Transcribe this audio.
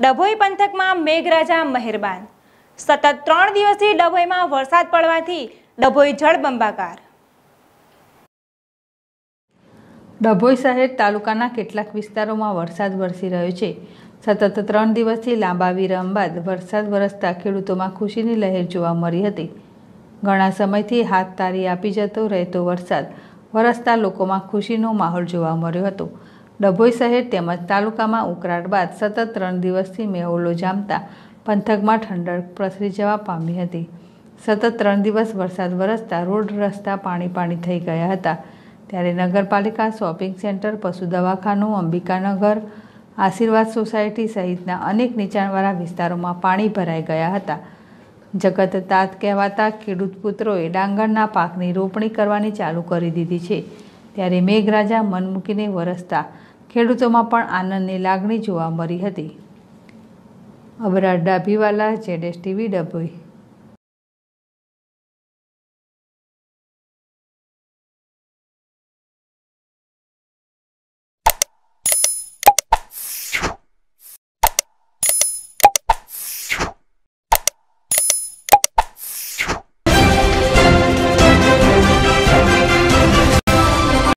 ડભોઈ પંથકમાં મેઘરાજા મહેરબાન. સતત ત્રણ દિવસથી ડભોઈમાં વરસાદ પડવાથી ડભોઈ જળબંબાકાર ડભોઈ શહેર તાલુકાના કેટલાક વિસ્તારોમાં વરસાદ વરસી રહ્યો છે. સતત ત્રણ દિવસથી લાંબા વિરામ બાદ વરસાદ વરસતા ખેડૂતોમાં ખુશીની લહેર જોવા મળી હતી. ઘણા સમયથી હાથ તારી આપી જતો રહેતો વરસાદ વરસતા લોકોમાં ખુશીનો માહોલ જોવા મળ્યો હતો. ડભોઈ શહેર તેમજ તાલુકામાં ઉકળાટ બાદ સતત ત્રણ દિવસથી મેહોલો જામતા પંથકમાં ઠંડક પ્રસરી જવા પામી હતી. સતત ત્રણ દિવસ વરસાદ વરસતા રોડ રસ્તા પાણી પાણી થઈ ગયા હતા. ત્યારે નગરપાલિકા શોપિંગ સેન્ટર, પશુ દવાખાનું, અંબિકાનગર, આશીર્વાદ સોસાયટી સહિતના અનેક નીચાણવાળા વિસ્તારોમાં પાણી ભરાઈ ગયા હતા. જગત તાત કહેવાતા ખેડૂત પુત્રોએ ડાંગરના પાકની રોપણી કરવાની ચાલુ કરી દીધી છે. ત્યારે મેઘરાજા મન મૂકીને વરસતા ખેડૂતોમાં પણ આનંદની લાગણી જોવા મળી હતી. અબરા ડાભીવાલા જેડેસ ટીવી, ડભોઈ.